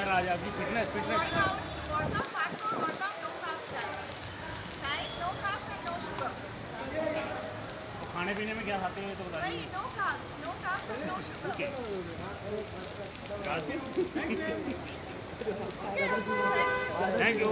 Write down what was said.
है आज आपकी फिटनेस फिटनेस तो खाने पीने में क्या खाते हो तो बता थैंक यू